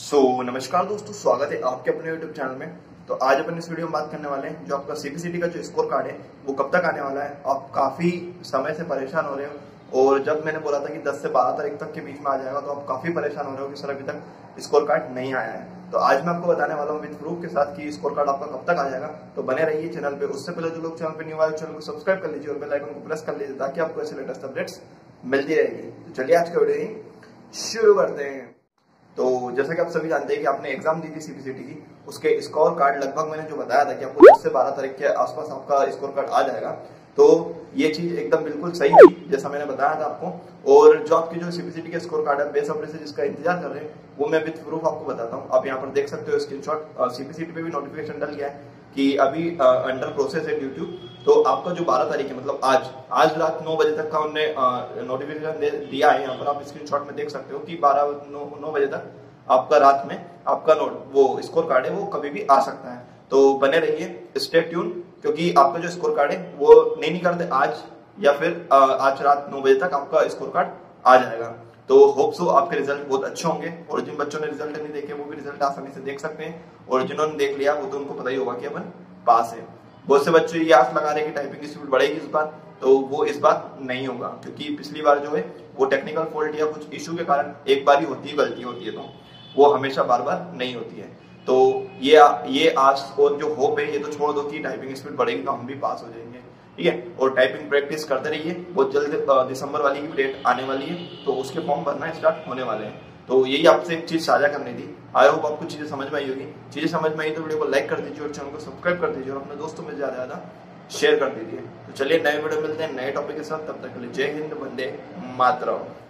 सो so, नमस्कार दोस्तों स्वागत है आपके अपने YouTube चैनल में। तो आज अपन इस वीडियो में बात करने वाले हैं जो आपका सीपीसीटी का जो स्कोर कार्ड है वो कब तक आने वाला है? आप काफ़ी समय से परेशान हो रहे हो और जब मैंने बोला था कि 10 से 12 तारीख तक के बीच में आ जाएगा तो आप काफ़ी परेशान हो रहे हो कि सर अभी तक स्कोर कार्ड नहीं आया है। तो आज मैं आपको बताने वाला हूँ विद प्रूफ के साथ कि स्कोर कार्ड आपका कब तक आ जाएगा। तो बने रहिए चैनल पे। उससे पहले जो लोग चैनल पे न्यू आए चैनल को सब्सक्राइब कर लीजिए और बेल आइकन को प्रेस कर लीजिए ताकि आपको ऐसे लेटेस्ट अपडेट्स मिलती रहेगी। तो चलिए आज का वीडियो शुरू करते हैं। तो जैसा कि आप सभी जानते हैं कि आपने एग्ज़ाम दी थी सीपीसीटी की, उसके स्कोर कार्ड लगभग मैंने जो बताया था कि आपको 10 से 12 तारीख के आसपास आपका स्कोर कार्ड आ जाएगा। तो ये चीज़ एकदम बिल्कुल सही थी, जैसा मैंने बताया था आपको। और जो आपकी जो सीपीसीटी के स्कोर कार्ड है, बेसब्री से जिसका इंतज़ार कर रहे हैं, वो मैं विथ प्रूफ आपको बताता हूँ। आप यहाँ पर देख सकते हो स्क्रीनशॉट सीपीसीटी पे भी नोटिफिकेशन डल गया है। कि अभी अंडर प्रोसेस है ड्यू तो आपका जो 12 तारीख है मतलब आज आज रात 9 बजे तक का उन्होंने नोटिफिकेशन दिया है यहाँ पर आप स्क्रीनशॉट में देख सकते हो कि 12 9, 9 बजे तक आपका रात में आपका नोट वो स्कोर कार्ड है वो कभी भी आ सकता है। तो बने रहिए स्टे ट्यून क्योंकि आपका जो स्कोर कार्ड है वो नहीं निकलते आज या फिर आज रात नौ बजे तक आपका स्कोर कार्ड आ जाएगा। तो होप सो आपके रिज़ल्ट बहुत अच्छे होंगे। और जिन बच्चों ने रिज़ल्ट नहीं देखे, वो भी रिज़ल्ट आसानी से देख सकते हैं। और जिन्होंने देख लिया, वो तो उनको पता ही होगा कि अपन पास है। बहुत से बच्चे ये आस लगा रहे हैं कि टाइपिंग स्पीड बढ़ेगी इस बार तो वो इस बार नहीं होगा। क्योंकि पिछली बार जो है, वो टेक्निकल फॉल्ट या कुछ इशू के कारण एक बार ही होती है, गलती होती है तो वो हमेशा बार बार नहीं होती है। तो ये ये आज और जो होप है, ये तो छोड़ दो कि टाइपिंग स्पीड बढ़ेगी तो हम भी पास हो जाएँगे। ठीक है? और टाइपिंग प्रैक्टिस करते रहिए। बहुत जल्द दिसंबर वाली की डेट आने वाली है तो उसके फॉर्म भरना स्टार्ट होने वाले हैं। तो यही आपसे एक चीज़ साझा करनी थी। आई होप आपको चीज़ें समझ में आई होगी। चीज़ें समझ में आई तो वीडियो को लाइक कर दीजिए और चैनल को सब्सक्राइब कर दीजिए और अपने दोस्तों में ज़्यादा ज़्यादा शेयर कर दीजिए। तो चलिए, नए वीडियो मिलते हैं नए टॉपिक के साथ। तब तक के लिए जय हिंद बंदे मातरम।